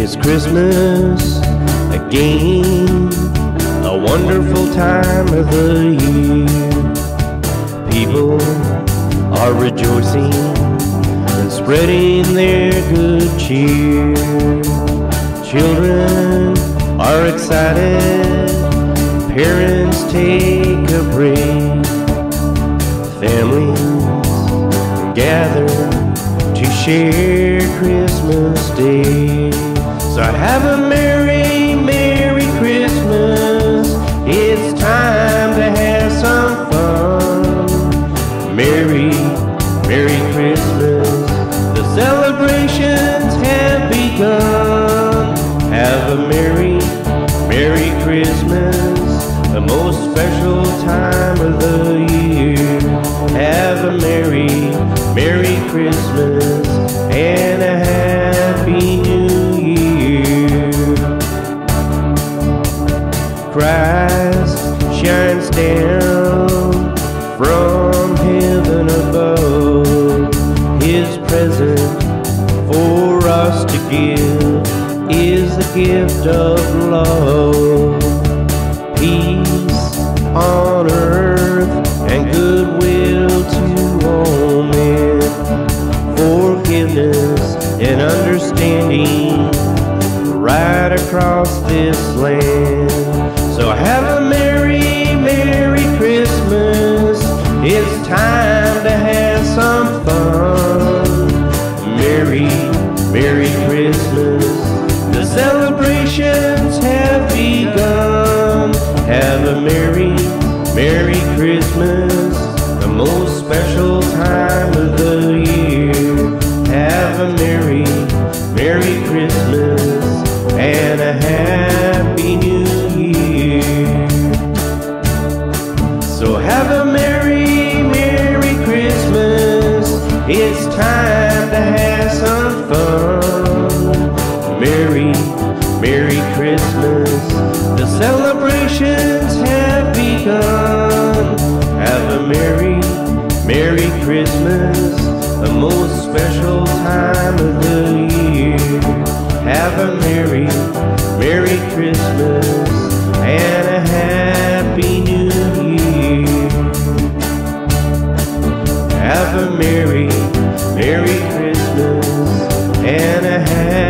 It's Christmas again, a wonderful time of the year. People are rejoicing and spreading their good cheer. Children are excited, parents take a break, families gather to share Christmas Day. So have a merry, merry Christmas. It's time to have some fun. Merry, merry Christmas. The celebrations have begun. Have a merry, merry Christmas. The most special time of the Christ shines down from heaven above. His present for us to give is the gift of love. Peace on earth and goodwill to all men. Forgiveness and understanding right across this land. Have a merry, merry Christmas. It's time to have some fun. Merry, merry Christmas. The celebrations have begun. Have a merry, merry Christmas. The most special time of the year. Have a merry, merry Christmas and a happy new It's time to have some fun. Merry, merry Christmas. The celebrations have begun. Have a merry, merry Christmas. The most special time of the year. Have a merry, merry Christmas and a happy merry,